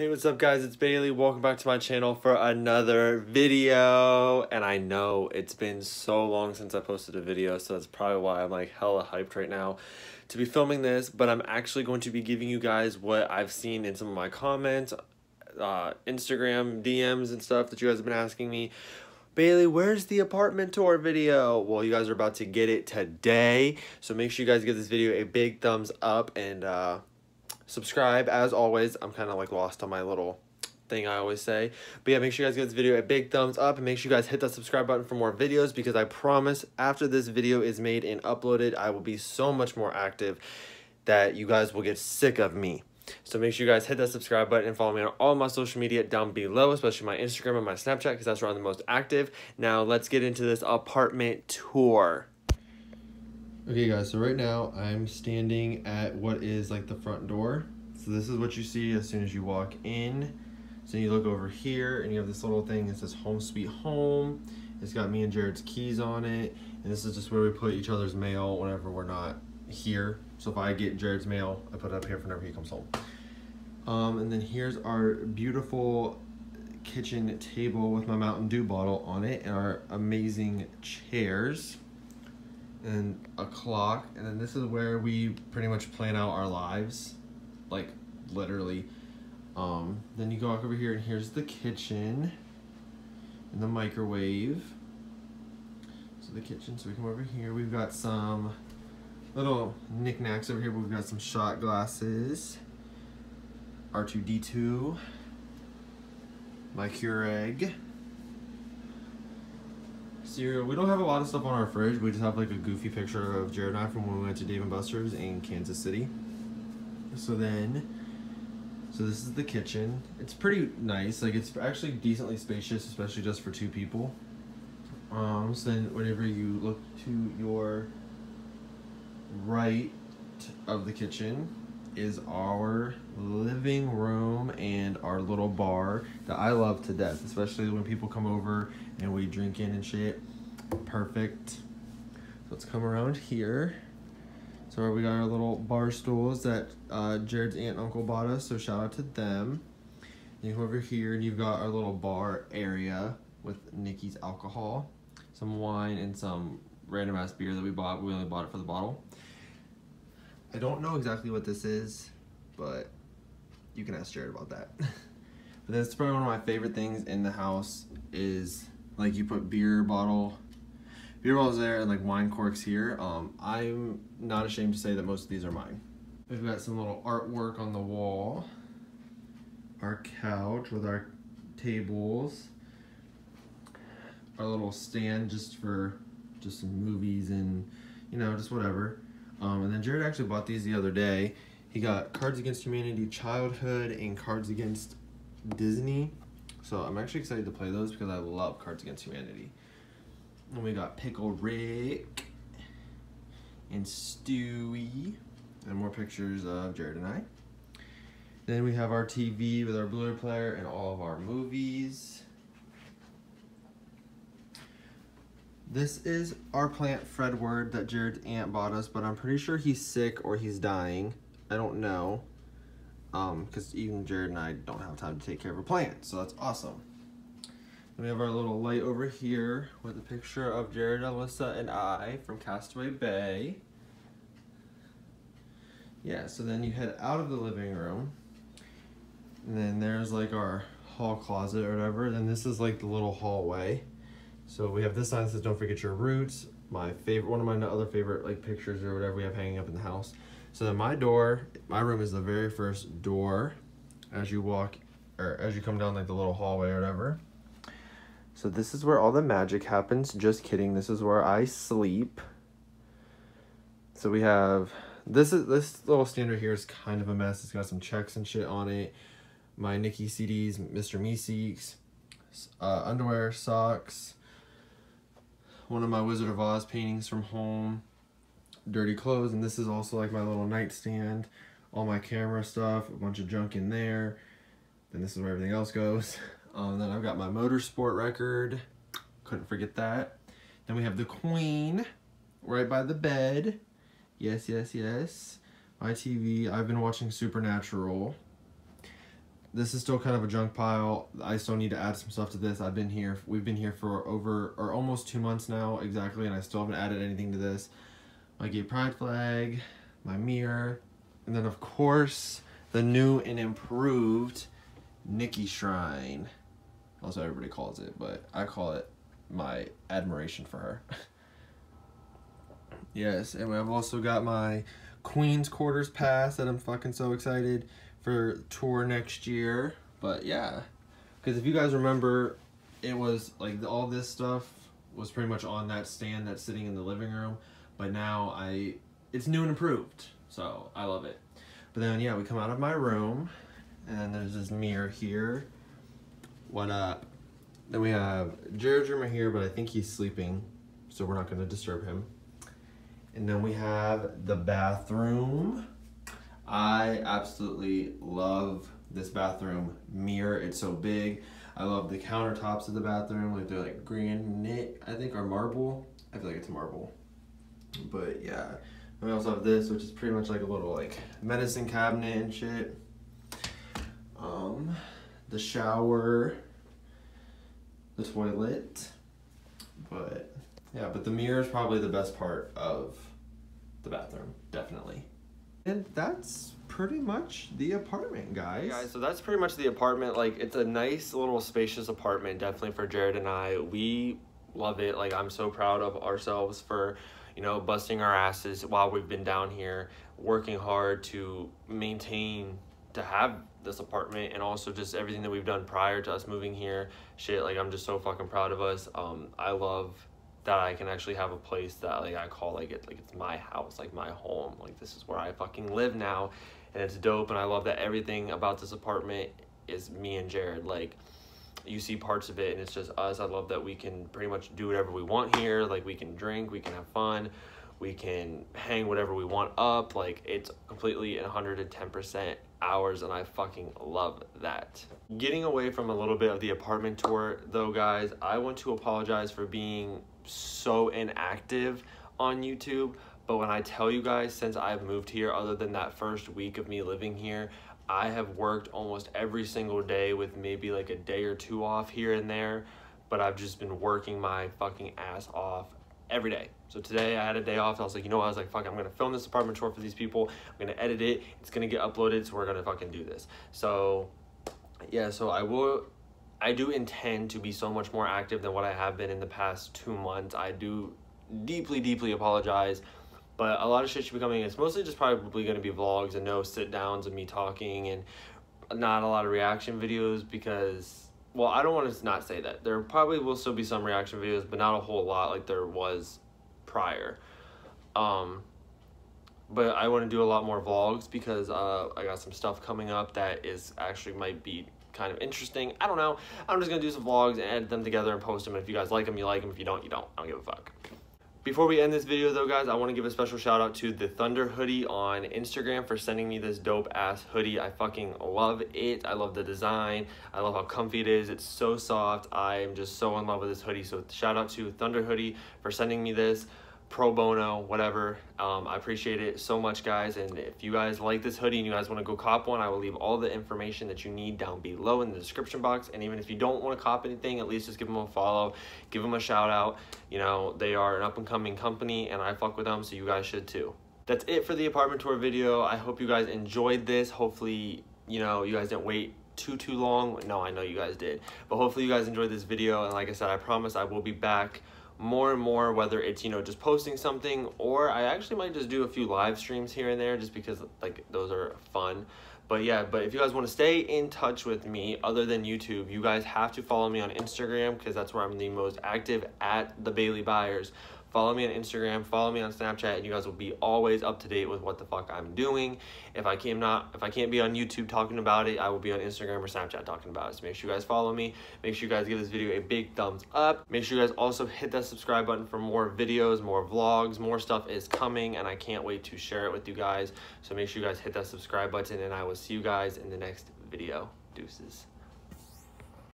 Hey, what's up guys? It's Bailey. Welcome back to my channel for another video. And I know it's been so long since I posted a video, so that's probably why I'm like hella hyped right now to be filming this, but I'm actually going to be giving you guys what I've seen in some of my comments, uh, Instagram DMs and stuff that you guys have been asking me. Bailey, where's the apartment tour video? Well, you guys are about to get it today. So make sure you guys give this video a big thumbs up and uh, subscribe as always i'm kind of like lost on my little thing i always say but yeah make sure you guys give this video a big thumbs up and make sure you guys hit that subscribe button for more videos because i promise after this video is made and uploaded i will be so much more active that you guys will get sick of me so make sure you guys hit that subscribe button and follow me on all my social media down below, especially my Instagram and my Snapchat because that's where I'm the most active. Now let's get into this apartment tour. Okay guys, so right now I'm standing at what is like the front door. So this is what you see as soon as you walk in. So you look over here and you have this little thing that says home sweet home. It's got me and Jared's keys on it. And this is just where we put each other's mail whenever we're not here. So if I get Jared's mail, I put it up here for whenever he comes home. Um, and then here's our beautiful kitchen table with my Mountain Dew bottle on it and our amazing chairs and a clock and then this is where we pretty much plan out our lives like literally. Um then you go over here and here's the kitchen and the microwave. So the kitchen so we come over here. We've got some little knickknacks over here but we've got some shot glasses r2d2 my Keurig cereal. We don't have a lot of stuff on our fridge. We just have like a goofy picture of Jared and I from when we went to Dave & Buster's in Kansas City. So then, so this is the kitchen. It's pretty nice. Like it's actually decently spacious, especially just for two people. Um, so then whenever you look to your right of the kitchen is our living room and our little bar that I love to death, especially when people come over and we drink in and shit. Perfect. So let's come around here. So we got our little bar stools that uh, Jared's aunt and uncle bought us, so shout out to them. You come over here and you've got our little bar area with Nicki's alcohol, some wine, and some random ass beer that we bought. We only bought it for the bottle. I don't know exactly what this is, but you can ask Jared about that. but that's probably one of my favorite things in the house is like you put beer bottle, beer bottles there and like wine corks here. Um, I'm not ashamed to say that most of these are mine. We've got some little artwork on the wall. Our couch with our tables. Our little stand just for just some movies and you know just whatever. Um, and then Jared actually bought these the other day. He got Cards Against Humanity Childhood and Cards Against Disney. So I'm actually excited to play those because I love Cards Against Humanity. And we got Pickle Rick and Stewie. And more pictures of Jared and I. Then we have our TV with our Blu-ray player and all of our movies. This is our plant Fredward that Jared's aunt bought us, but I'm pretty sure he's sick or he's dying. I don't know. Um, because even Jared and I don't have time to take care of a plant, so that's awesome. We have our little light over here with a picture of Jared, Alyssa, and I from Castaway Bay. Yeah, so then you head out of the living room. And then there's like our hall closet or whatever. Then this is like the little hallway. So we have this sign that says don't forget your roots. My favorite, one of my other favorite like pictures or whatever we have hanging up in the house. So then my door, my room is the very first door as you walk or as you come down like the little hallway or whatever. So this is where all the magic happens. Just kidding. This is where I sleep. So we have this is this little stand right here is kind of a mess. It's got some checks and shit on it. My Nicki CDs, Mr. Meeseeks, uh, underwear, socks, one of my Wizard of Oz paintings from home, dirty clothes, and this is also like my little nightstand, all my camera stuff, a bunch of junk in there. Then this is where everything else goes. Um, then I've got my motorsport record, couldn't forget that. Then we have the Queen right by the bed. Yes, yes, yes. My TV, I've been watching Supernatural. This is still kind of a junk pile. I still need to add some stuff to this. I've been here, we've been here for over, or almost two months now, exactly, and I still haven't added anything to this. My gay pride flag, my mirror, and then of course, the new and improved Nicki Shrine. Also, everybody calls it, but I call it my admiration for her. yes, and I've also got my Queen's Quarters pass that I'm fucking so excited for tour next year. But yeah, because if you guys remember, it was like all this stuff was pretty much on that stand that's sitting in the living room. But now I, it's new and improved, so I love it. But then yeah, we come out of my room, and there's this mirror here. What up? Then we have Jared's room here, but I think he's sleeping, so we're not gonna disturb him. And then we have the bathroom. I absolutely love this bathroom mirror. It's so big. I love the countertops of the bathroom. Like they're like granite, I think, or marble. I feel like it's marble. But yeah. And we also have this, which is pretty much like a little like medicine cabinet and shit. Um, the shower, the toilet. But yeah, but the mirror is probably the best part of the bathroom, definitely. And that's pretty much the apartment, guys. Hey guys, so that's pretty much the apartment. Like, it's a nice little spacious apartment, definitely for Jared and I. We love it. Like, I'm so proud of ourselves for, you know, busting our asses while we've been down here, working hard to maintain, to have this apartment, and also just everything that we've done prior to us moving here. Shit, like, I'm just so fucking proud of us. Um, I love that I can actually have a place that like I call like it like it's my house, like my home. Like this is where I fucking live now and it's dope and I love that everything about this apartment is me and Jared. Like you see parts of it and it's just us. I love that we can pretty much do whatever we want here. Like we can drink, we can have fun, we can hang whatever we want up. Like it's completely 110% ours and I fucking love that. Getting away from a little bit of the apartment tour though guys, I want to apologize for being so inactive on YouTube. But when I tell you guys, since I've moved here, other than that first week of me living here, I have worked almost every single day with maybe like a day or two off here and there. But I've just been working my fucking ass off every day. So today I had a day off. I was like, you know what? I was like, fuck, I'm gonna film this apartment tour for these people. I'm gonna edit it. It's gonna get uploaded. So we're gonna fucking do this. So yeah, so I will I do intend to be so much more active than what I have been in the past two months. I do deeply, deeply apologize. But a lot of shit should be coming. It's mostly just probably to be vlogs and no sit downs and me talking and not a lot of reaction videos because, well, I don't want to not say that. There probably will still be some reaction videos, but not a whole lot like there was prior. Um, but I want to do a lot more vlogs because uh, I got some stuff coming up that is actually might be kind of interesting. I don't know. I'm just going to do some vlogs and edit them together and post them. If you guys like them, you like them. If you don't, you don't. I don't give a fuck. Before we end this video though guys, I want to give a special shout out to the Thunder Hoodie on Instagram for sending me this dope ass hoodie. I fucking love it. I love the design. I love how comfy it is. It's so soft. I am just so in love with this hoodie. So shout out to Thunder Hoodie for sending me this pro bono, whatever. Um, I appreciate it so much, guys. And if you guys like this hoodie and you guys want to go cop one, I will leave all the information that you need down below in the description box. And even if you don't want to cop anything, at least just give them a follow, give them a shout out. You know, they are an up and coming company and I fuck with them, so you guys should too. That's it for the apartment tour video. I hope you guys enjoyed this. Hopefully, you know, you guys didn't wait too too long no i know you guys did but hopefully you guys enjoyed this video and like i said i promise i will be back more and more whether it's you know just posting something or i actually might just do a few live streams here and there just because like those are fun. But yeah but if you guys want to stay in touch with me other than youtube you guys have to follow me on instagram because that's where i'm the most active at the bailey byers Follow me on Instagram, follow me on Snapchat, and you guys will be always up to date with what the fuck I'm doing. If I can't not if I can't be on YouTube talking about it, I will be on Instagram or Snapchat talking about it. So make sure you guys follow me. Make sure you guys give this video a big thumbs up. Make sure you guys also hit that subscribe button for more videos, more vlogs, more stuff is coming, and I can't wait to share it with you guys. So make sure you guys hit that subscribe button, and I will see you guys in the next video. Deuces.